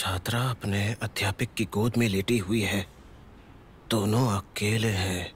छात्रा अपने अध्यापक की गोद में लेटी हुई है। दोनों अकेले हैं।